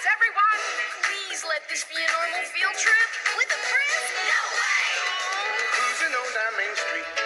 Thanks, everyone! Please let this be a normal field trip with a friend? No way! Cruising on down Main Street.